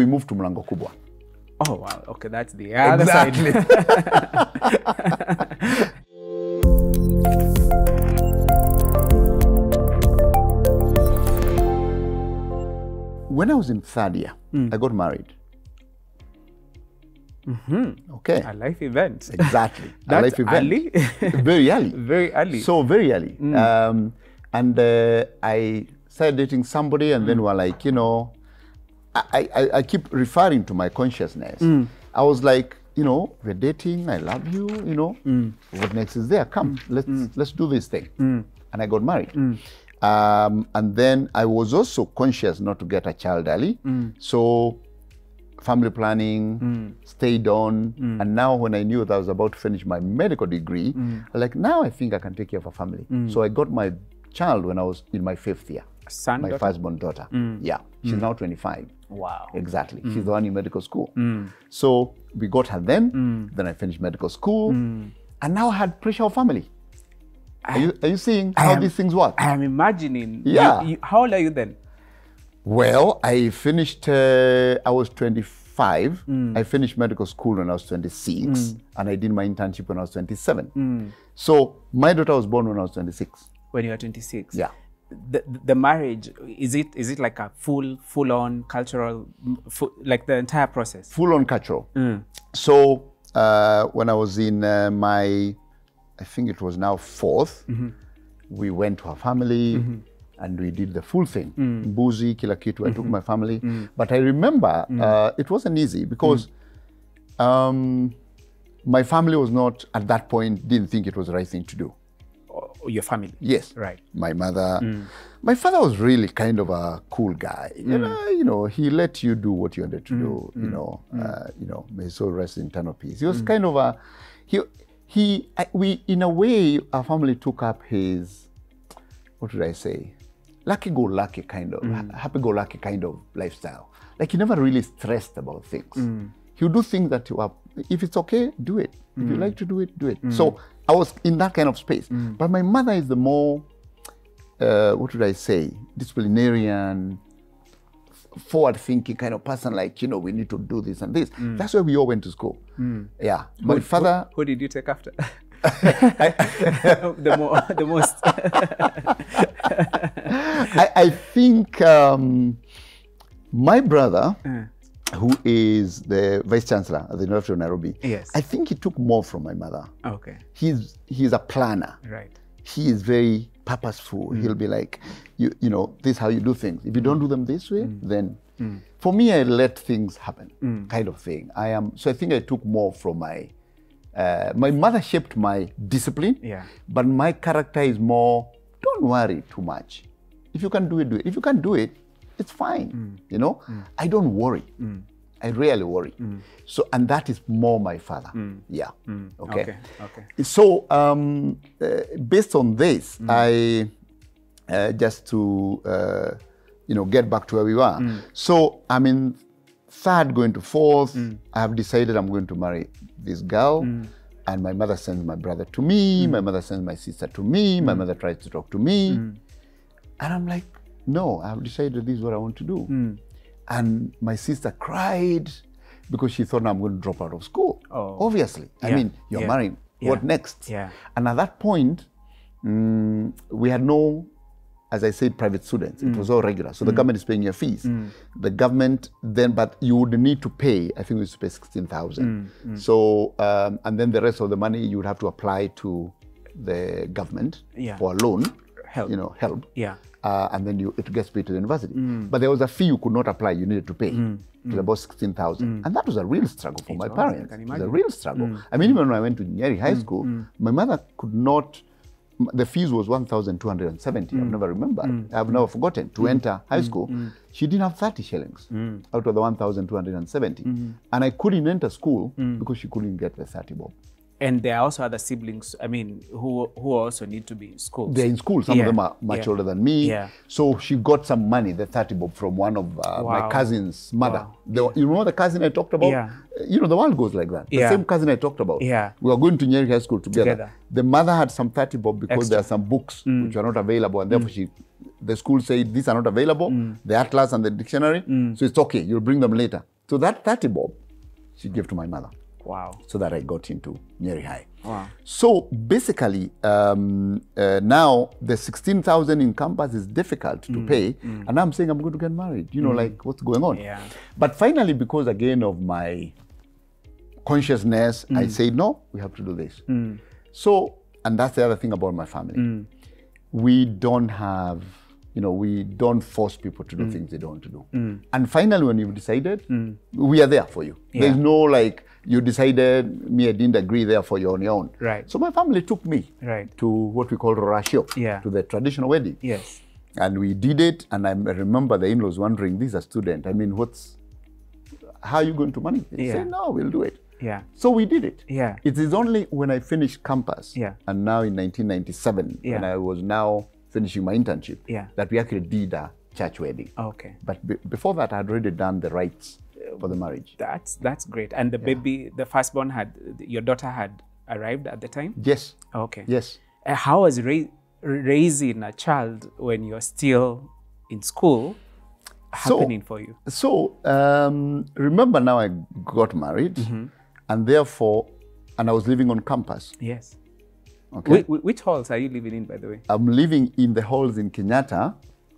we moved to Mlango Kubwa. Oh wow. Okay, that's the other side. When I was in third year, I got married. Mm -hmm. Okay. A life event. Exactly. A life event. early. very early. Very early. So very early. Um, and uh, I started dating somebody, and then we're like, you know, I, I, I keep referring to my consciousness. Mm. I was like, you know, we're dating. I love you. You know, mm. what next is there? Come, mm. let's let's do this thing. And I got married. Um, and then I was also conscious not to get a child early. So family planning, stayed on. And now when I knew that I was about to finish my medical degree, I like, now I think I can take care of a family. So I got my child when I was in my fifth year. Son, my daughter? firstborn daughter. Mm. Yeah, she's now 25. Wow. Exactly. Mm. She's the one in medical school. Mm. So we got her then. Then I finished medical school. And now I had pressure of family. Are you, are you seeing how am- these things work? I am imagining. Yeah. you- how old are you then? Well, I finished, uh, I was 25. I finished medical school when I was 26, and I did my internship when I was 27. So my daughter was born when I was 26. When you were 26. Yeah. The, the marriage is it is it like a full full on cultural full, like the entire process? Full on cultural. So uh, when I was in uh, my, I think it was now 4th we went to her family. And we did the full thing, Mbuzi, kila kitu. I took my family, but I remember uh, it wasn't easy because um, my family was not at that point didn't think it was the right thing to do. Or your family? Yes. Right. My mother, mm. my father was really kind of a cool guy. You mm. know, you know, he let you do what you wanted to mm. do. You know, uh, you know, may his soul rest in eternal peace. He was kind of a, he, he, I, we, in a way, our family took up his, what did I say, lucky-go-lucky kind of, happy-go-lucky kind of lifestyle. Like he never really stressed about things. He would do things that you are, if it's okay, do it. If you like to do it, do it. So I was in that kind of space. But my mother is the more, uh, what would I say, disciplinarian, forward-thinking kind of person. Like you know, we need to do this and this. That's why we all went to school. Yeah, my father. Who did you take after? the more the most. I, I think um, my brother, who is the vice chancellor at the University of Nairobi, Yes. I think he took more from my mother. okay. He's he's a planner. Right. He is very purposeful. Mm. He'll be like, you you know, this is how you do things. If you don't do them this way, mm. then mm. for me, I let things happen, kind of thing. I am so I think I took more from my. Uh, my mother shaped my discipline, Yeah. but my character is more. Don't worry too much. If you can do it, do it. If you can't do it, it's fine. Mm. You know, mm. I don't worry. Mm. I really worry. So, and that is more my father. Yeah. Okay. Okay. Okay. So, um, uh, based on this, I uh, just to uh, you know get back to where we were. So, I mean, third, going to fourth. I have decided I'm going to marry this girl. And my mother sends my brother to me. My mother sends my sister to me. My mother tries to talk to me. And I'm like, no, I've decided this is what I want to do. Hmm. And my sister cried because she thought I'm going to drop out of school. Oh. Obviously. I mean, you're yeah, marrying. What next? yeah. And at that point, mm, we had no, as I said, private students. It hmm. was all regular. So the hmm. government is paying your fees. The government then, but you would need to pay, I think we used to pay 16,000. So, um, and then the rest of the money you would have to apply to the government Yeah. for a loan, Help. you know, help Yeah. uh, and then you, it gets paid to the university. Mm. But there was a fee you could not apply, you needed to pay. Mm. It was mm. about 16,000. And that was a real struggle for my was, parents. It was a real struggle. I mean, even when I went to Nyeri High School, my mother could not, the fees was 1,270. I've never remembered. I've never forgotten. To enter high school, she didn't have 30 shillings out of the 1,270. Mm-hmm. And I couldn't enter school because she couldn't get the 30 bob. And there are also other siblings, I mean, who who also need to be in school. They're in school. Some Yeah, of them are much yeah. older than me. Yeah. So she got some money, the 30 bob, from one of uh, my cousin's mother. Wow. The, you know the cousin I talked about? Yeah. You know, the world goes like that. The Yeah. same cousin I talked about. Yeah. We were going to Nyeri High School together. Together. The mother had some 30 bob because there are some books Mm. which are not available. And therefore, she, the school said, these are not available, Mm. the atlas and the dictionary. So it's okay, you'll bring them later. So that 30 bob, she gave to my mother Wow. so that I got into Nyeri High. Wow. So basically, um, uh, now the 16,000 in campus is difficult to Mm. pay. And I'm saying I'm going to get married. You know, like what's going on? Yeah. But finally, because again of my consciousness, Mm. I say, no, we have to do this. So, and that's the other thing about my family. Mm. We don't have, you know, we don't force people Mm. to do things they don't want to do. And finally, when you've decided, we are there for you. There's no like, you decided, me, I didn't agree, therefore you're on your own. Right. So my family took me Right. to what we call ruracio, Yeah. to the traditional wedding. Yes. And we did it, and I remember the in-laws wondering, "This is a student. I mean, what's, how are you going to manage this?" Yeah. Say, "No, we'll do it." Yeah. So we did it. Yeah. It is only when I finished campus, Yeah. and now in 1997, when Yeah. I was now finishing my internship, Yeah. that we actually did a church wedding. Okay. But be- before that, I had already done the rites for the marriage. That's that's great. And the baby, the firstborn had your daughter had arrived at the time. Yes, Okay. yes. Uh, how was ra- raising a child when you're still in school So- happening for you? So um, remember now I got married, Mm-hmm. and therefore, and I was living on campus. Yes. Okay. Whi- which halls are you living in, by the way? I'm living in the halls in Kenyatta,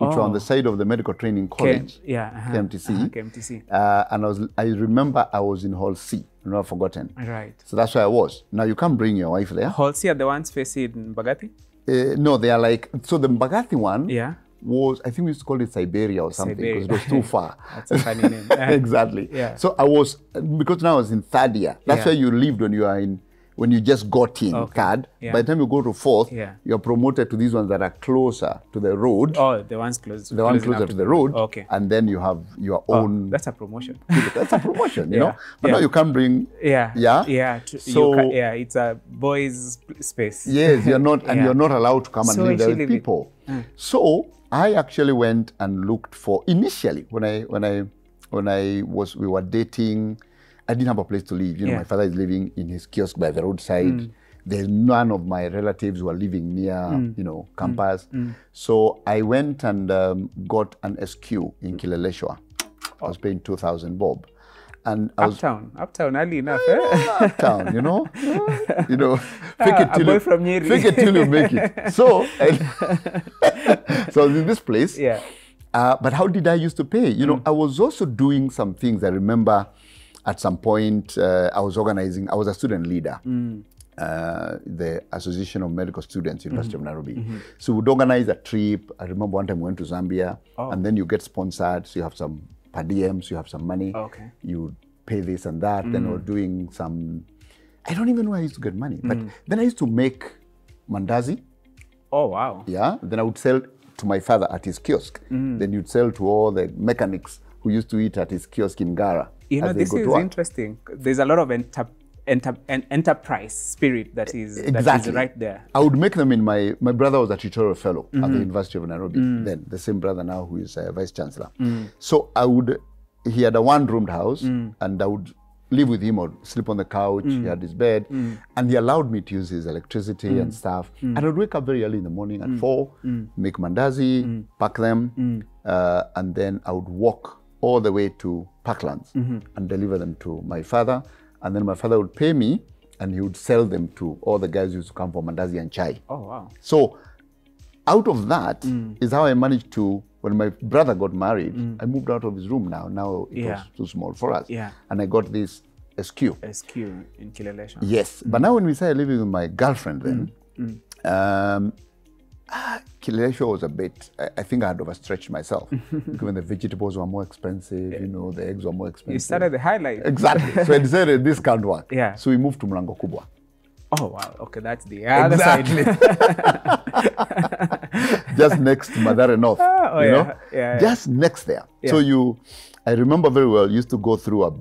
which are on Oh. the side of the medical training college, K- yeah. uh-huh, KMTC. uh-huh, KMTC. uh, and I was. I remember I was in hall C. I've never forgotten. Right. So that's where I was. Now you can't bring your wife there. Hall C are the ones facing Mbagathi? Uh, no, they are like so. The Mbagathi one Yeah. was I think we used to call it Siberia or something because it was too far. That's a funny name. exactly. Yeah. So I was because now I was in third year. That's Yeah. where you lived when you are in when you just got in Okay. third. Yeah. By the time you go to fourth, Yeah. you're promoted to these ones that are closer to the road. Oh, the ones close. the one closer to the road. Okay. And then you have your Oh, own. that's a promotion. that's a promotion, you Yeah. know. But now you can't bring. Yeah. Yeah? Yeah. So- ca- yeah, it's a boys' space. Yes, you're not, and you're not allowed to come and So live there with people. Mm. So I actually went and looked for initially when I when I when I was we were dating. I didn't have a place to live. You know, Yeah. my father is living in his kiosk by the roadside. There's none of my relatives who are living near, you know, campus. So I went and um, got an SQ in Kileleshwa. I was paying two thousand bob, and I was Uptown. Uptown, early enough. Eh? uptown, you know, you know, fake Ah, it till you, from Nyeri. fake it till you make it. So, so I was in this place. Yeah. Uh, but how did I used to pay? You know, I was also doing some things. I remember at some point uh, I was organizing. I was a student leader. Mm. Uh, the Association of Medical Students, University of mm. Nairobi. Mm-hmm. So we'd organize a trip. I remember one time we went to Zambia, oh. and then you get sponsored. So you have some per diems, you have some money. Oh, okay. You pay this and that. Then mm. I was doing some. I don't even know where I used to get money, but then I used to make mandazi. Oh, wow. Yeah. Then I would sell to my father at his kiosk. Then you'd sell to all the mechanics who used to eat at his kiosk in Gara. You know, this is interesting. There's a lot of enter, enter, an enterprise spirit that is, Exactly. is right there. I would make them in my. My brother was a tutorial fellow at Mm-hmm. the University of Nairobi. Mm. Then the same brother now who is a vice chancellor. So I would. He had a one-roomed house, Mm. and I would live with him or sleep on the couch. He had his bed, Mm. and he allowed me to use his electricity and stuff. And I would wake up very early in the morning Mm. at four, make mandazi, pack them, uh, and then I would walk all the way to Parklands Mm-hmm. and deliver them to my father. And then my father would pay me, and he would sell them to all the guys who used to come for mandazi and chai. Oh, wow. So out of that is Mm. how I managed to. When my brother got married, I moved out of his room. Now, now it Mm. Yeah. was too small for us. Yeah. And I got this SQ. SQ in Kileleshwa. Yes, Mm. but now when we started living with my girlfriend, then um, ah, was a bit. I, I think I had overstretched myself. Given the vegetables were more expensive, you know, the eggs were more expensive. You started the highlight. exactly. so I decided this can't work. Yeah. So we moved to Mlango Kubwa. Oh, wow. Okay, that's the other Exactly. side. just next to Mathare North. oh, you yeah. know? Yeah, yeah. Just next there. So you, I remember very well, used to go through a,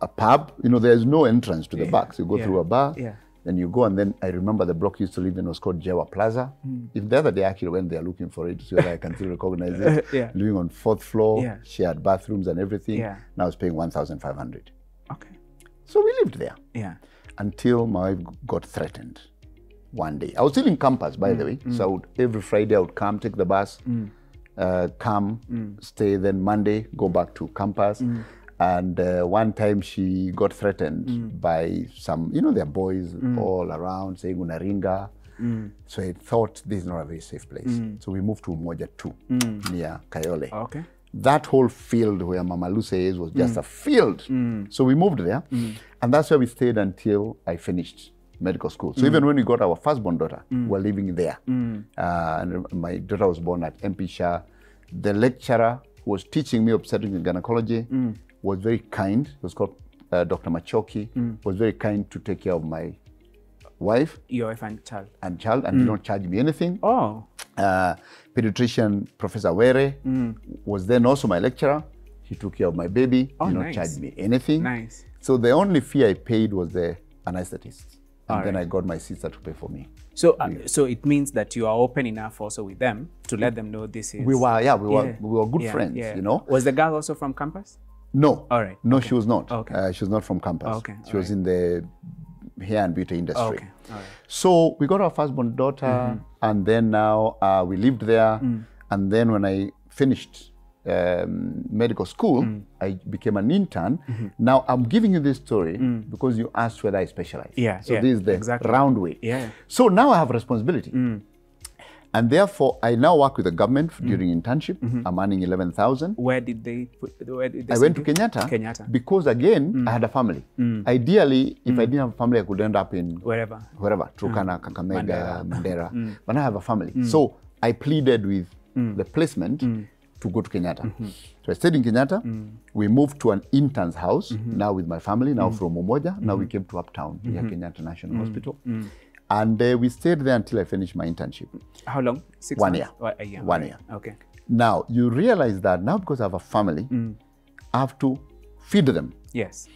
a pub. You know, there's no entrance to the back. So you go Yeah. through a bar, Yeah. Then you go, and then I remember the block you used to live in was called Jewa Plaza. Hmm. If the other day I actually went there looking for it to see whether I can still recognize it. Yeah. Living on fourth floor, Yeah. shared bathrooms and everything. Yeah. Now I was paying 1,500. Okay. So we lived there Yeah. until my wife got threatened one day. I was still in campus, by the hmm. way. Hmm. So I would, every Friday I would come, take the bus, uh, come, stay. Then Monday, go back to campus. And uh, one time she got threatened mm. by some, you know, there are boys mm. all around saying unaringa. Mm. So I thought this is not a very safe place. So we moved to Umoja 2 near Kayole ah, Okay. that whole field where Mama Lucy is was just a field. So we moved there, and that's where we stayed until I finished medical school. So even when we got our firstborn daughter, we were living there. Uh, and my daughter was born at MP Shah. The lecturer who was teaching me obstetrics and gynecology was very kind. He was called uh, Dr. Machoki. Was very kind to take care of my wife Your wife and child. and child and did not charge me anything Oh. uh, pediatrician Professor Were was then also my lecturer. He took care of my baby, Oh, did not nice. charge me anything. Nice. So the only fee I paid was the anesthetist. And All then right. I got my sister to pay for me. So, uh, so it means that you are open enough also with them to let them know this is. We were, yeah, we were, Yeah. we were good Yeah, friends, yeah. you know. Was the girl also from campus? No. All right, No, she was not. Okay. Uh, she was not from campus. Okay, She all was in the hair and beauty industry. Okay. All right. So we got our firstborn daughter, Mm-hmm. and then now uh, we lived there. Mm. And then when I finished um, medical school, Mm. I became an intern. Mm-hmm. Now I'm giving you this story because you asked whether I specialize. Mm. Yeah, So yeah, this is the exactly. round way. Yeah. Mm. So now I have responsibility. And therefore, I now work with the government Mm. during internship. Mm-hmm. I'm earning 11,000. Where did they put? Where did they I went to? Kenyatta, Kenyatta. because again, mm. I had a family. Ideally, if I didn't have a family, I could end up in Wherever. wherever, Turkana, Kakamega, Mandera. Mm. But now I have a family. So I pleaded with the placement to go to Kenyatta. -hmm. So I stayed in Kenyatta. We moved to an intern's house, -hmm. now with my family, now from Umoja. Now we came to Uptown, near Kenyatta National Hospital. And uh, we stayed there until I finished my internship. How long? Six One months? year. A year. One right. Okay. Now, you realize that now because I have a family, mm. I have to feed them. Yes.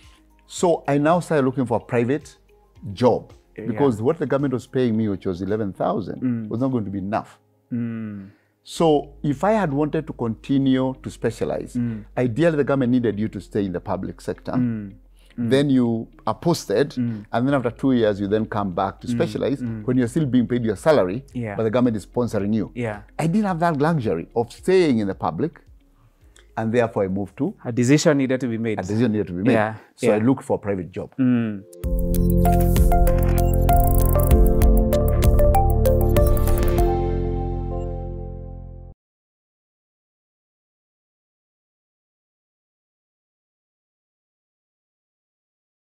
So I now started looking for a private job because what the government was paying me, which was 11,000, mm. was not going to be enough. Mm. So if I had wanted to continue to specialize, ideally the government needed you to stay in the public sector. Mm. Then you are posted, mm. and then after two years, you then come back to mm. specialize when you're still being paid your salary, Yeah. but the government is sponsoring you. Yeah. I didn't have that luxury of staying in the public, and therefore I moved to A decision needed to be made. a decision needed to be made. Yeah, So I yeah. looked for a private job.